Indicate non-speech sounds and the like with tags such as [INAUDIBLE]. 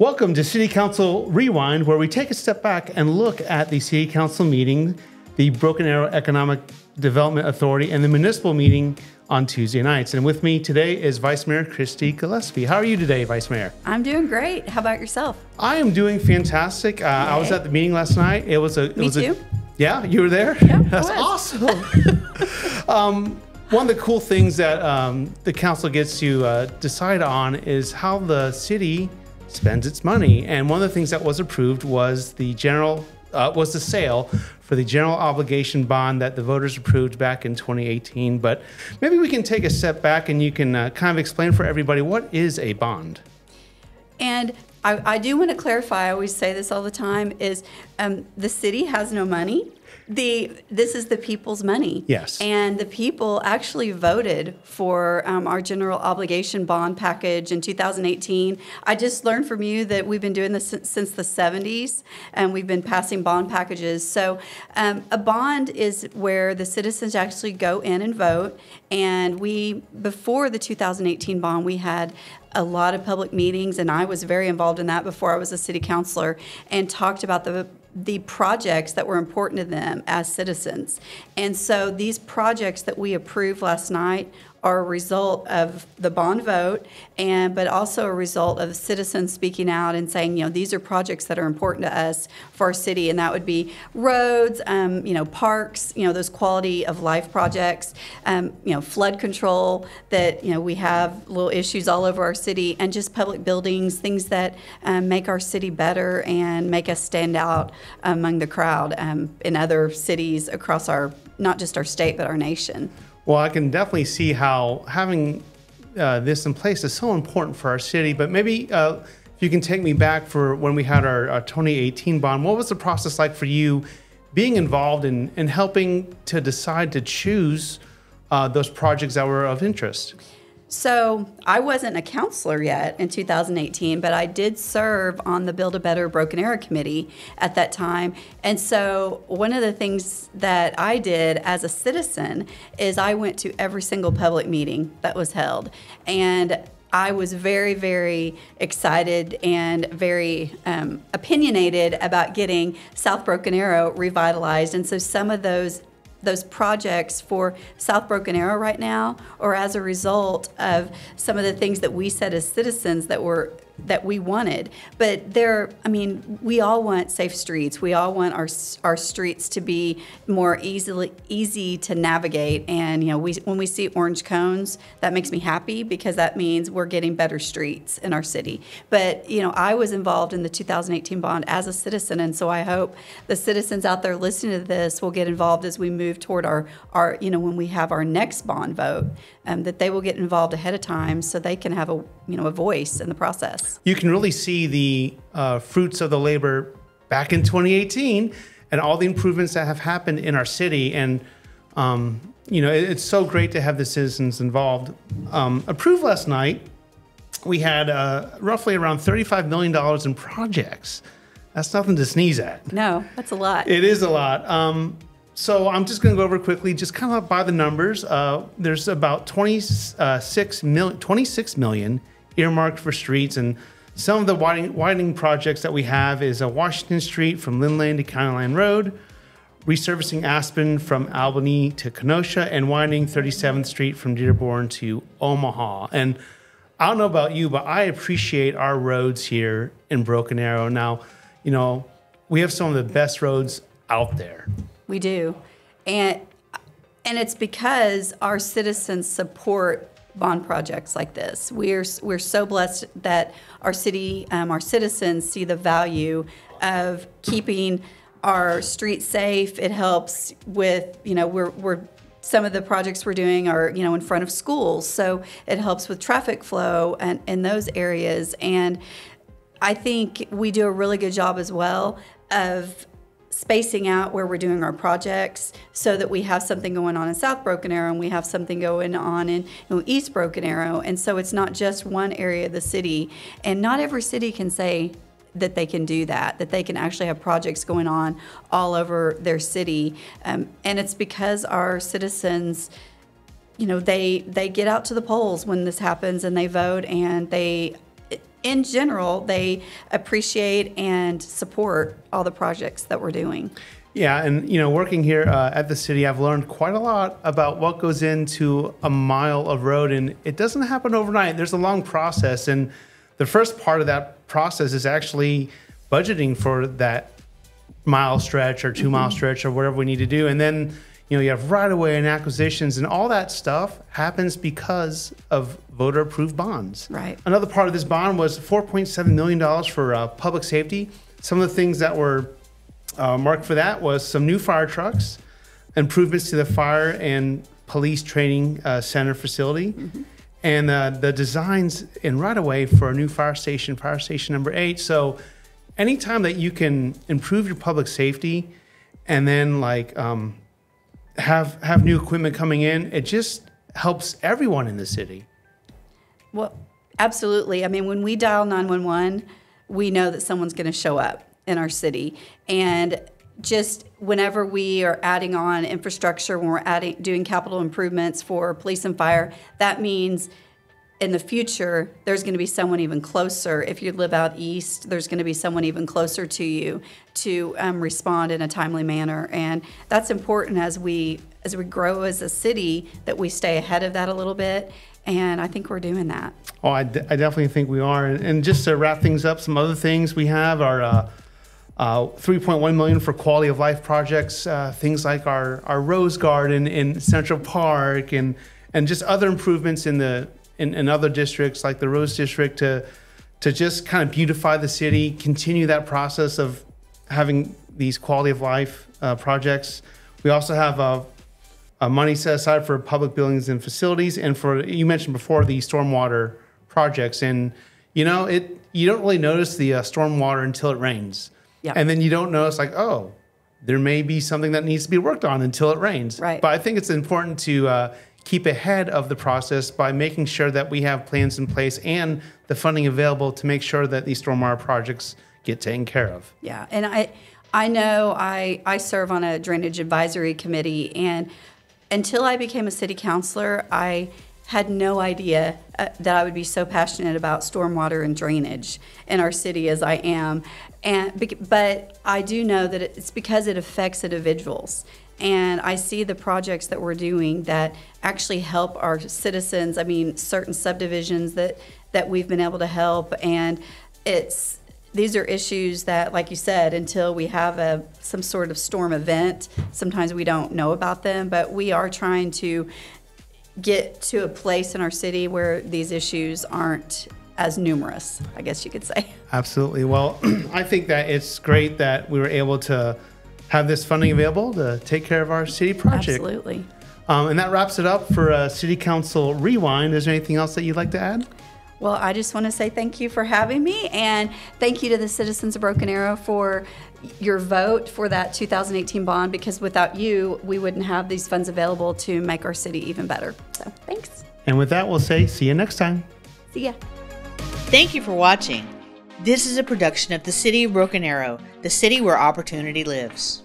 Welcome to City Council Rewind, where we take a step back and look at the City Council meeting, the Broken Arrow Economic Development Authority, and the municipal meeting on Tuesday nights. And with me today is Vice Mayor Christi Gillespie. How are you today, Vice Mayor? I'm doing great. How about yourself? I am doing fantastic. Uh, I was at the meeting last night. It was a. It Me was too. A, yeah, you were there. Yeah, That's awesome. [LAUGHS] um, one of the cool things that um, the council gets to uh, decide on is how the city spends its money. And one of the things that was approved was the general uh, was the sale for the general obligation bond that the voters approved back in 2018. But maybe we can take a step back and you can uh, kind of explain for everybody what is a bond. And I, I do want to clarify. I always say this all the time: is um, the city has no money. The this is the people's money. Yes. And the people actually voted for um, our general obligation bond package in 2018. I just learned from you that we've been doing this since, since the 70s, and we've been passing bond packages. So um, a bond is where the citizens actually go in and vote. And we before the 2018 bond, we had a lot of public meetings, and I was very involved in that before I was a city councilor, and talked about the the projects that were important to them as citizens. And so these projects that we approved last night are a result of the bond vote and but also a result of citizens speaking out and saying you know these are projects that are important to us for our city. And that would be roads um, you know parks you know those quality of life projects um, you know flood control that you know we have little issues all over our city and just public buildings things that um, make our city better and make us stand out among the crowd um, in other cities across our not just our state but our nation Well, I can definitely see how having uh, this in place is so important for our city. But maybe uh, if you can take me back for when we had our, our 2018 bond, what was the process like for you being involved in, in helping to decide to choose uh, those projects that were of interest? So I wasn't a councilor yet in 2018, but I did serve on the Build a Better Broken Arrow Committee at that time. And so one of the things that I did as a citizen is I went to every single public meeting that was held. And I was very, very excited and very um, opinionated about getting South Broken Arrow revitalized. And so some of those those projects for South Broken Arrow right now, or as a result of some of the things that we said as citizens that were that we wanted. But there, I mean, we all want safe streets. We all want our our streets to be more easily easy to navigate. And you know, we when we see orange cones, that makes me happy because that means we're getting better streets in our city. But you know, I was involved in the 2018 bond as a citizen, and so I hope the citizens out there listening to this will get involved as we move toward our our you know when we have our next bond vote, um, that they will get involved ahead of time so they can have a you know a voice in the process. You can really see the uh, fruits of the labor back in 2018 and all the improvements that have happened in our city. And, um, you know, it- it's so great to have the citizens involved. Um, approved last night, we had uh, roughly around $35 million in projects. That's nothing to sneeze at. No, that's a lot. It is a lot. Um, so I'm just going to go over quickly, just kind of by the numbers. Uh, there's about 26 million, 26 million earmarked for streets, and some of the widening, widening projects that we have is a Washington Street from Lynn to County Line Road, resurfacing Aspen from Albany to Kenosha, and widening 37th Street from Dearborn to Omaha. And I don't know about you, but I appreciate our roads here in Broken Arrow. Now, you know, we have some of the best roads out there. We do, and and it's because our citizens support bond projects like this. We're we're so blessed that our city, um, our citizens see the value of keeping our streets safe. It helps with you know we're we're some of the projects we're doing are you know in front of schools, so it helps with traffic flow and in those areas and. I think we do a really good job as well of spacing out where we're doing our projects so that we have something going on in South Broken Arrow and we have something going on in you know, East Broken Arrow. And so it's not just one area of the city. And not every city can say that they can do that, that they can actually have projects going on all over their city. Um, and it's because our citizens you know they they get out to the polls when this happens and they vote and they in general, they appreciate and support all the projects that we're doing. Yeah, and you know, working here uh, at the city, I've learned quite a lot about what goes into a mile of road, and it doesn't happen overnight. There's a long process, and the first part of that process is actually budgeting for that mile stretch or 2 Mm-hmm. mile stretch or whatever we need to do, and then you know you have right away and acquisitions, and all that stuff happens because of voter approved bonds. Right. Another part of this bond was 4.7 million dollars for uh, public safety. Some of the things that were uh, marked for that was some new fire trucks, improvements to the fire and police training uh, center facility, and uh, the designs in right away for a new fire station, fire station number eight. So, anytime that you can improve your public safety, and then like um, have have new equipment coming in, it just helps everyone in the city. Well, absolutely. I mean, when we dial 911, we know that someone's going to show up in our city. And just whenever we are adding on infrastructure, when we're adding doing capital improvements for police and fire, that means in the future there's going to be someone even closer. If you live out east, there's going to be someone even closer to you to um, respond in a timely manner, and that's important as we as we grow as a city that we stay ahead of that a little bit. And I think we're doing that. Oh, I, I definitely think we are. And, and just to wrap things up, some other things we have are uh, uh, 3.1 million for quality of life projects, uh, things like our, our rose garden in Central Park, and and just other improvements in the in, in other districts like the Rose District to to just kind of beautify the city, continue that process of having these quality of life uh, projects. We also have a, uh, money set aside for public buildings and facilities, and for you mentioned before the stormwater projects. And you know, it you don't really notice the uh, stormwater until it rains, Yeah. and then you don't notice like, oh, there may be something that needs to be worked on until it rains. Right. But I think it's important to uh, keep ahead of the process by making sure that we have plans in place and the funding available to make sure that these stormwater projects get taken care of. Yeah, and I, I know I, I serve on a drainage advisory committee, and until I became a city councilor, I had no idea uh, that I would be so passionate about stormwater and drainage in our city as I am. And but I do know that it's because it affects individuals. And I see the projects that we're doing that actually help our citizens. I mean, certain subdivisions that, that we've been able to help. And it's, these are issues that, like you said, until we have a, some sort of storm event, sometimes we don't know about them, but we are trying to get to a place in our city where these issues aren't as numerous, I guess you could say. Absolutely. Well, [CLEARS THROAT] I think that it's great that we were able to have this funding available to take care of our city project. Absolutely. Um, and that wraps it up for uh, City Council Rewind. Is there anything else that you'd like to add? Well, I just want to say thank you for having me and thank you to the citizens of Broken Arrow for your vote for that 2018 bond because without you, we wouldn't have these funds available to make our city even better. So thanks. And with that, we'll say see you next time. See ya. Thank you for watching. This is a production of the City of Broken Arrow, the city where opportunity lives.